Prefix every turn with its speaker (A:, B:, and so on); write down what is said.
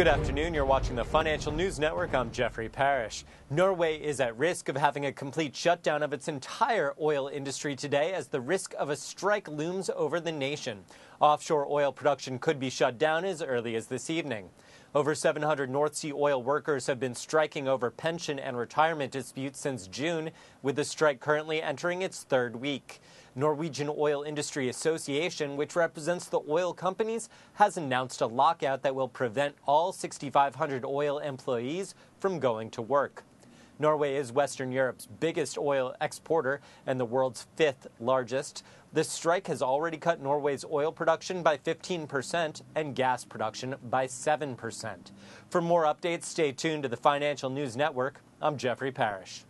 A: Good afternoon. You're watching the Financial News Network. I'm Jeffrey Parrish. Norway is at risk of having a complete shutdown of its entire oil industry today as the risk of a strike looms over the nation. Offshore oil production could be shut down as early as this evening. Over 700 North Sea oil workers have been striking over pension and retirement disputes since June, with the strike currently entering its third week. Norwegian Oil Industry Association, which represents the oil companies, has announced a lockout that will prevent all 6,500 oil employees from going to work. Norway is Western Europe's biggest oil exporter and the world's fifth largest. The strike has already cut Norway's oil production by 15% and gas production by 7%. For more updates, stay tuned to the Financial News Network. I'm Jeffrey Parrish.